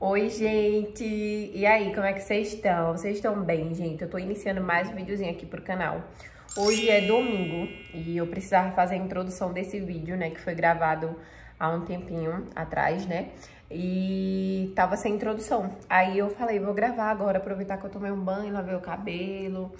Oi, gente! E aí, como é que vocês estão? Vocês estão bem, gente? Eu tô iniciando mais um videozinho aqui pro canal. Hoje é domingo e eu precisava fazer a introdução desse vídeo, né? Que foi gravado há um tempinho atrás, né? E tava sem introdução. Aí eu falei, vou gravar agora, aproveitar que eu tomei um banho, lavei o cabelo.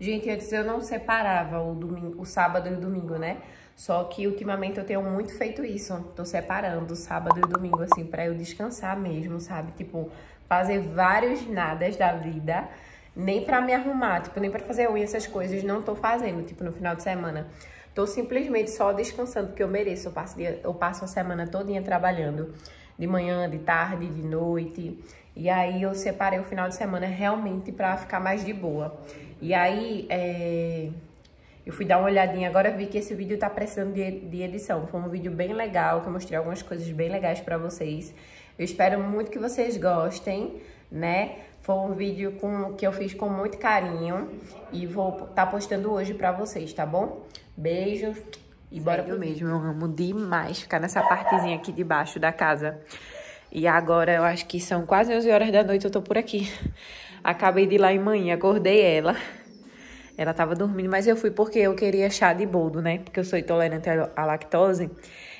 Gente, antes eu não separava o, domingo, o sábado e o domingo, né? Só que ultimamente eu tenho muito feito isso. Tô separando sábado e domingo, assim, pra eu descansar mesmo, sabe? Tipo, fazer vários nadas da vida. Nem pra me arrumar, tipo, nem pra fazer unha, essas coisas, não tô fazendo, tipo, no final de semana. Tô simplesmente só descansando, porque eu mereço. Eu passo, eu passo a semana todinha trabalhando. De manhã, de tarde, de noite. E aí eu separei o final de semana realmente pra ficar mais de boa. E aí, é eu fui dar uma olhadinha, agora vi que esse vídeo tá precisando de, de edição. Foi um vídeo bem legal, que eu mostrei algumas coisas bem legais pra vocês. Eu espero muito que vocês gostem, né? Foi um vídeo com, que eu fiz com muito carinho e vou estar tá postando hoje pra vocês, tá bom? Beijos e bora pro mesmo. Eu amo demais ficar nessa partezinha aqui de baixo da casa. E agora eu acho que são quase 11 horas da noite, eu tô por aqui. Acabei de ir lá em manhã, acordei ela. Ela tava dormindo, mas eu fui porque eu queria chá de boldo, né? Porque eu sou intolerante à lactose.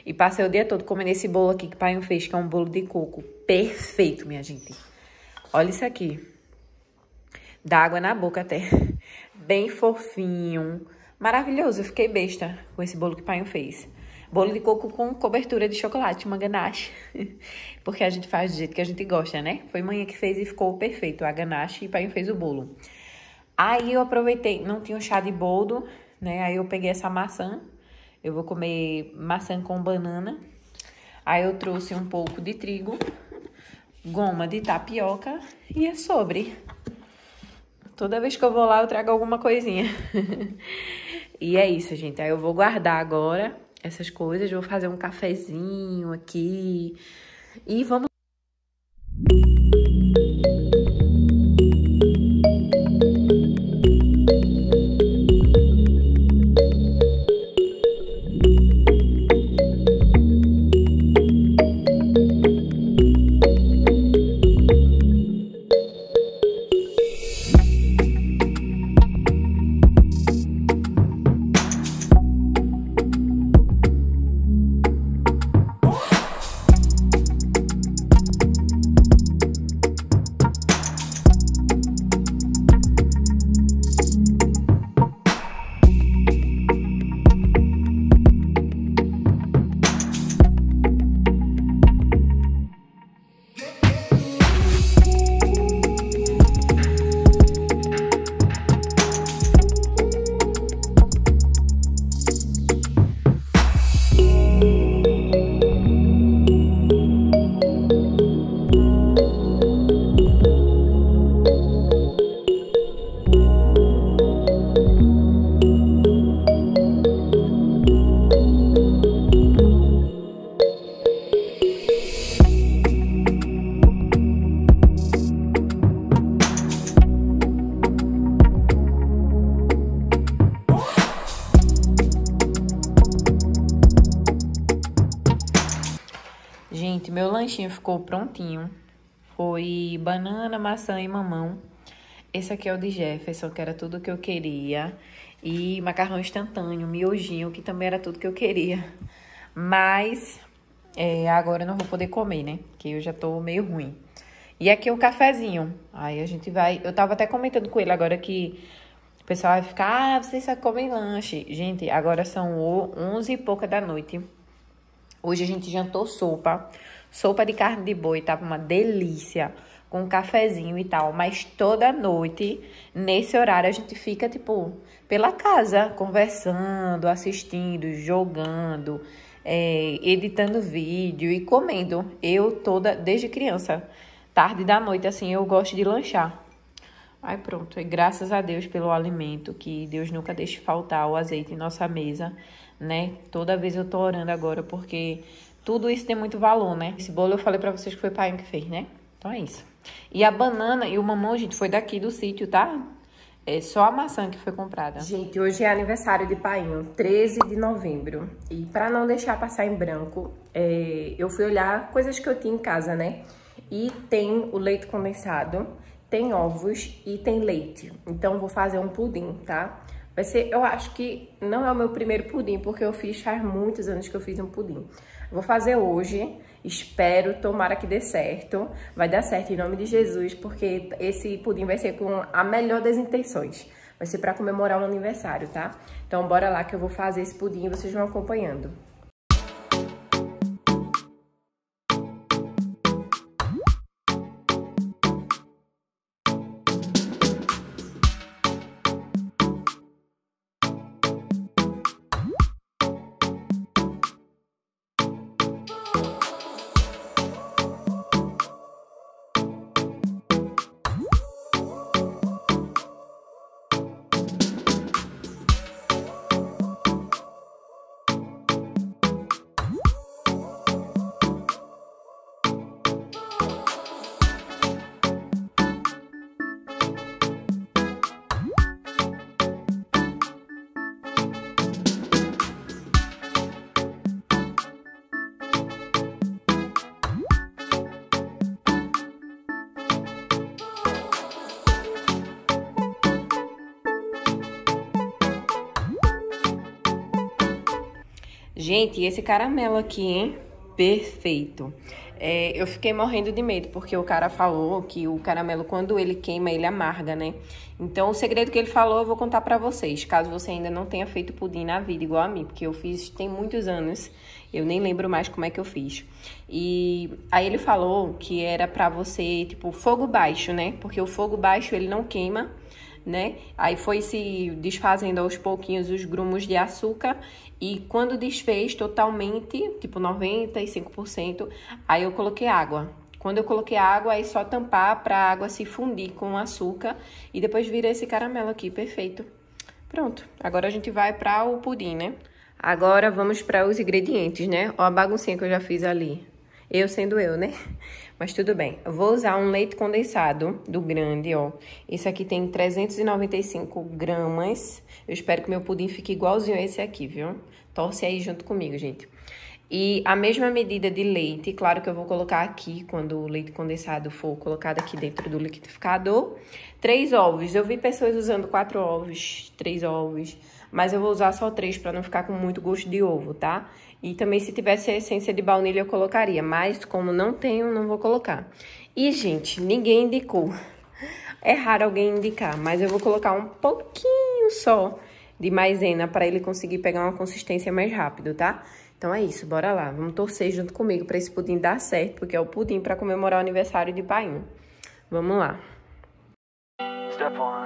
E passei o dia todo comendo esse bolo aqui que o pai fez, que é um bolo de coco. Perfeito, minha gente. Olha isso aqui. Dá água na boca até. Bem fofinho. Maravilhoso. Eu fiquei besta com esse bolo que o pai fez. Bolo de coco com cobertura de chocolate, uma ganache. Porque a gente faz do jeito que a gente gosta, né? Foi mãe que fez e ficou perfeito a ganache e o pai fez o bolo. Aí eu aproveitei, não tinha um chá de boldo, né? Aí eu peguei essa maçã. Eu vou comer maçã com banana. Aí eu trouxe um pouco de trigo, goma de tapioca e é sobre. Toda vez que eu vou lá eu trago alguma coisinha. e é isso, gente. Aí eu vou guardar agora essas coisas, vou fazer um cafezinho aqui e vamos meu lanchinho ficou prontinho. Foi banana, maçã e mamão. Esse aqui é o de Jefferson, que era tudo que eu queria. E macarrão instantâneo, miojinho, que também era tudo que eu queria. Mas é, agora eu não vou poder comer, né? Que eu já tô meio ruim. E aqui o cafezinho. Aí a gente vai... Eu tava até comentando com ele agora que o pessoal vai ficar... Ah, vocês só comem lanche. Gente, agora são 11 e pouca da noite. Hoje a gente jantou sopa. Sopa de carne de boi, tava uma delícia. Com um cafezinho e tal. Mas toda noite, nesse horário, a gente fica, tipo, pela casa, conversando, assistindo, jogando, é, editando vídeo e comendo. Eu toda, desde criança, tarde da noite, assim, eu gosto de lanchar. Aí pronto, e graças a Deus pelo alimento, que Deus nunca deixe faltar o azeite em nossa mesa né? Toda vez eu tô orando agora porque tudo isso tem muito valor, né? Esse bolo eu falei para vocês que foi o pai que fez, né? Então é isso. E a banana e o mamão, gente, foi daqui do sítio, tá? É só a maçã que foi comprada. Gente, hoje é aniversário de Painho, 13 de novembro. E para não deixar passar em branco, é, eu fui olhar coisas que eu tinha em casa, né? E tem o leite condensado, tem ovos e tem leite. Então, vou fazer um pudim, tá? Vai ser, eu acho que não é o meu primeiro pudim, porque eu fiz faz muitos anos que eu fiz um pudim. Vou fazer hoje, espero, tomara que dê certo. Vai dar certo em nome de Jesus, porque esse pudim vai ser com a melhor das intenções. Vai ser para comemorar um aniversário, tá? Então bora lá que eu vou fazer esse pudim e vocês vão acompanhando. Gente, esse caramelo aqui, hein? Perfeito. É, eu fiquei morrendo de medo, porque o cara falou que o caramelo, quando ele queima, ele amarga, né? Então, o segredo que ele falou, eu vou contar pra vocês, caso você ainda não tenha feito pudim na vida, igual a mim, porque eu fiz tem muitos anos, eu nem lembro mais como é que eu fiz. E aí ele falou que era pra você, tipo, fogo baixo, né? Porque o fogo baixo, ele não queima, né? Aí foi se desfazendo aos pouquinhos os grumos de açúcar e quando desfez totalmente, tipo 95%, aí eu coloquei água. Quando eu coloquei água, aí só tampar para a água se fundir com o açúcar e depois vira esse caramelo aqui, perfeito. Pronto, agora a gente vai para o pudim, né? Agora vamos para os ingredientes, né? Ó a baguncinha que eu já fiz ali. Eu sendo eu, né? Mas tudo bem. Eu vou usar um leite condensado do grande, ó. Esse aqui tem 395 gramas. Eu espero que meu pudim fique igualzinho a esse aqui, viu? Torce aí junto comigo, gente. E a mesma medida de leite, claro que eu vou colocar aqui, quando o leite condensado for colocado aqui dentro do liquidificador. Três ovos. Eu vi pessoas usando quatro ovos, três ovos, mas eu vou usar só três para não ficar com muito gosto de ovo, tá? E também se tivesse a essência de baunilha eu colocaria, mas como não tenho, não vou colocar. E, gente, ninguém indicou. É raro alguém indicar, mas eu vou colocar um pouquinho só de maisena para ele conseguir pegar uma consistência mais rápido, tá? Então é isso, bora lá. Vamos torcer junto comigo para esse pudim dar certo, porque é o pudim para comemorar o aniversário de pai. Vamos lá. Step one,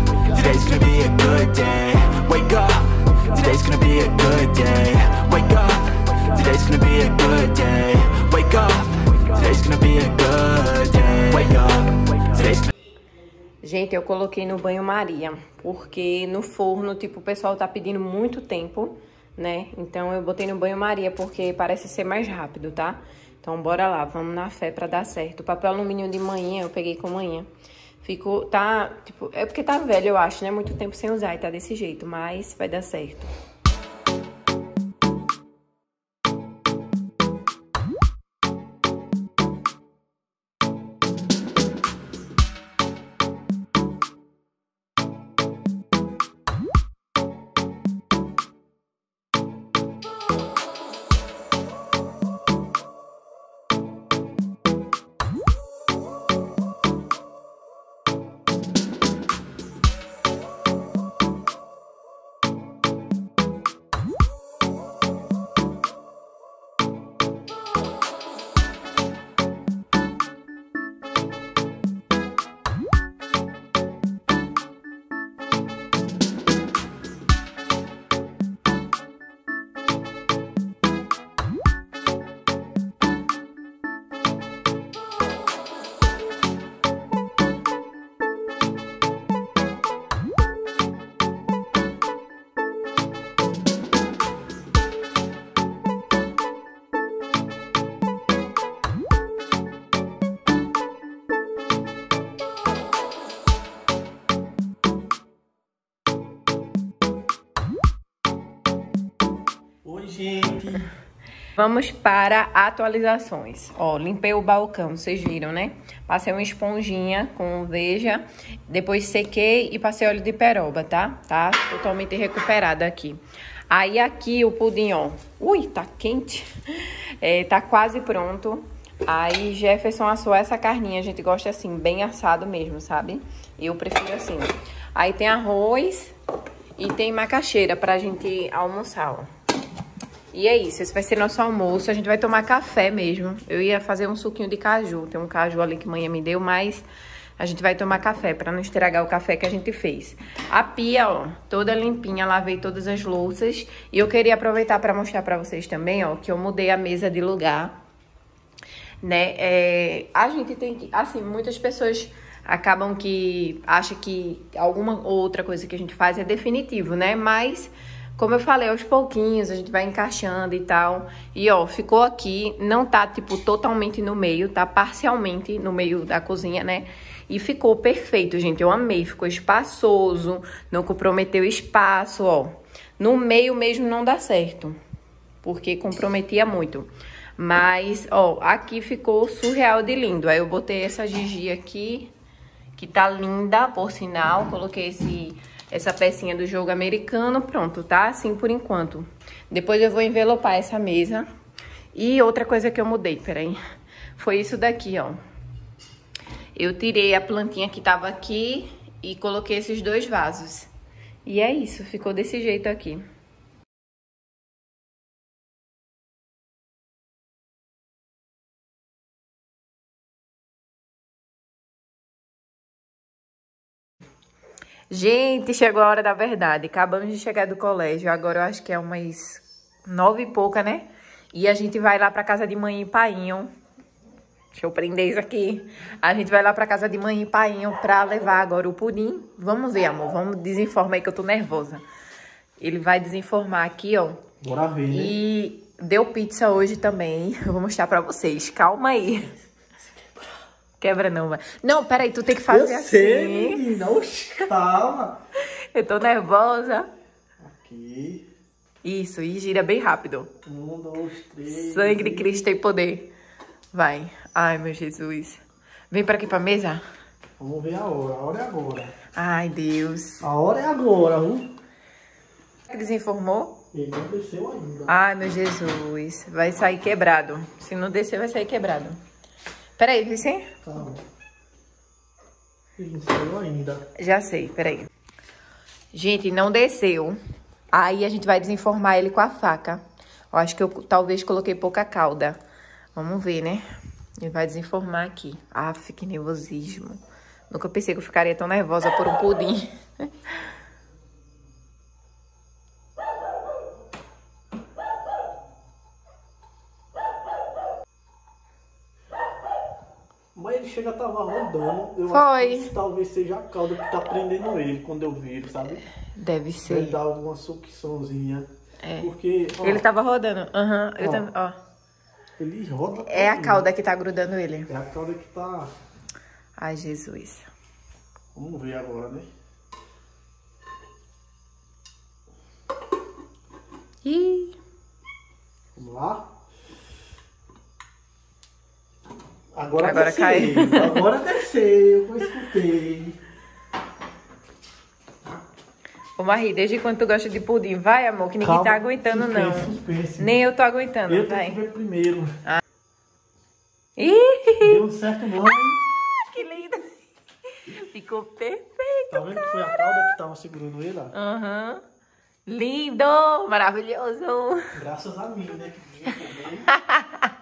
today's gonna be a good day Wake up, today's gonna be a good day Wake up, today's gonna be a good day Wake up, today's gonna be a good day Wake up, today's Gente, eu coloquei no banho-maria, porque no forno, tipo, o pessoal tá pedindo muito tempo, né? Então eu botei no banho-maria porque parece ser mais rápido, tá? Então bora lá, vamos na fé pra dar certo. O papel alumínio de manhã, eu peguei com manhã. Ficou, tá, tipo, é porque tá velho, eu acho, né? Muito tempo sem usar e tá desse jeito, mas vai dar certo. Vamos para atualizações. Ó, limpei o balcão, vocês viram, né? Passei uma esponjinha com veja, depois sequei e passei óleo de peroba, tá? Tá totalmente recuperado aqui. Aí aqui o pudim, ó. Ui, tá quente. É, tá quase pronto. Aí Jefferson assou essa carninha, a gente gosta assim, bem assado mesmo, sabe? Eu prefiro assim. Aí tem arroz e tem macaxeira pra gente almoçar, ó. E é isso, esse vai ser nosso almoço. A gente vai tomar café mesmo. Eu ia fazer um suquinho de caju. Tem um caju ali que manhã me deu, mas a gente vai tomar café para não estragar o café que a gente fez. A pia, ó, toda limpinha, lavei todas as louças. E eu queria aproveitar para mostrar para vocês também, ó, que eu mudei a mesa de lugar. Né? É, a gente tem que, assim, muitas pessoas acabam que acham que alguma outra coisa que a gente faz é definitivo, né? Mas como eu falei, aos pouquinhos a gente vai encaixando e tal. E ó, ficou aqui, não tá tipo totalmente no meio, tá parcialmente no meio da cozinha, né? E ficou perfeito, gente. Eu amei, ficou espaçoso, não comprometeu espaço, ó. No meio mesmo não dá certo, porque comprometia muito. Mas, ó, aqui ficou surreal de lindo. Aí eu botei essa Gigi aqui, que tá linda, por sinal. Coloquei esse essa pecinha do jogo americano, pronto, tá? Assim por enquanto. Depois eu vou envelopar essa mesa. E outra coisa que eu mudei, peraí, foi isso daqui, ó. Eu tirei a plantinha que tava aqui e coloquei esses dois vasos. E é isso, ficou desse jeito aqui. Gente, chegou a hora da verdade. Acabamos de chegar do colégio. Agora eu acho que é umas nove e pouca, né? E a gente vai lá pra casa de mãe e painho. Deixa eu prender isso aqui. A gente vai lá pra casa de mãe e painho pra levar agora o pudim. Vamos ver, amor. Vamos desinformar aí que eu tô nervosa. Ele vai desinformar aqui, ó. Bora ver, né? E deu pizza hoje também. Eu vou mostrar pra vocês. Calma aí. Quebra não, vai. Não, peraí, tu tem que fazer eu assim. sei, menina. Oxi, calma. Eu tô nervosa. Aqui. Isso, e gira bem rápido. Um, dois, três. Sangue de Cristo tem poder. Vai. Ai, meu Jesus. Vem pra aqui pra mesa. Vamos ver a hora. A hora é agora. Ai, Deus. A hora é agora, viu? Desinformou? Ele não desceu ainda. Ai, meu Jesus. Vai sair quebrado. Se não descer, vai sair quebrado. Peraí, Vicente. Calma. Ele não saiu ainda. Já sei, peraí. Gente, não desceu. Aí a gente vai desenformar ele com a faca. Eu acho que eu talvez coloquei pouca calda. Vamos ver, né? Ele vai desenformar aqui. Ah, que nervosismo. Nunca pensei que eu ficaria tão nervosa por um pudim. Mas ele chega tava rodando. Eu Foi. acho que isso talvez seja a cauda que tá prendendo ele quando eu vi ele, sabe? Deve Ele ser. dá alguma sucçãozinha. É. Porque, ó, Ele tava rodando. Aham, eu Ó. também. Ó. ele roda É a cauda que tá grudando ele. É a cauda que tá... Ai, Jesus. Vamos ver agora, né? Ih. Vamos lá. Agora, Agora desceu. caiu. Agora desceu, eu escutei. Ô, Marie, desde quando tu gosta de pudim? Vai, amor, que ninguém Calma, tá aguentando, não. suspense, suspense. Nem eu tô aguentando, Eu vai. ver primeiro. Ih, Deu certo não. hein? que lindo. Ficou perfeito. Tá vendo que foi a cauda que tava segurando ele? ó? Aham. Lindo, maravilhoso. Graças a mim, né? Que.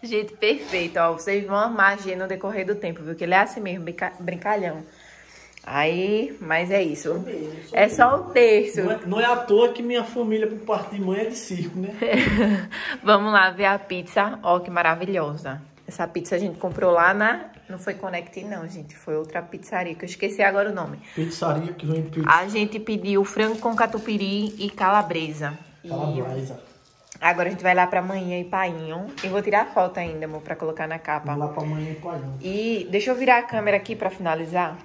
Gente, perfeito, ó. Vocês vão amar a G no decorrer do tempo, viu? Que ele é assim mesmo, brinca- brincalhão. Aí, mas é isso. É só o terço. Não é, não é à toa que minha família, por parte de mãe, é de circo, né? Vamos lá ver a pizza. Ó, que maravilhosa. Essa pizza a gente comprou lá na... Não foi Connect, não, gente. Foi outra pizzaria, que eu esqueci agora o nome. Pizzaria que vem pizza. A gente pediu frango com catupiry e calabresa. E Calabresa. Agora a gente vai lá pra Manhã e Painho. Eu vou tirar a foto ainda, amor, pra colocar na capa. Vai lá pra Manhã e Painho. E deixa eu virar a câmera aqui pra finalizar.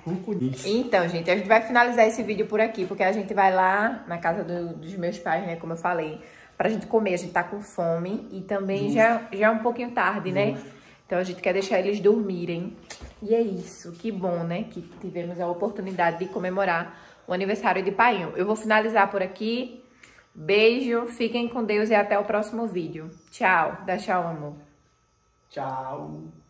Então, gente, a gente vai finalizar esse vídeo por aqui, porque a gente vai lá na casa do, dos meus pais, né, como eu falei, pra gente comer. A gente tá com fome e também já, já é um pouquinho tarde, né? Justo. né? Então a gente quer deixar eles dormirem. E é isso, que bom, né, que tivemos a oportunidade de comemorar o aniversário de Painho. Eu vou finalizar por aqui. Beijo, fiquem com Deus e até o próximo vídeo. Tchau, da tchau, amor. Tchau.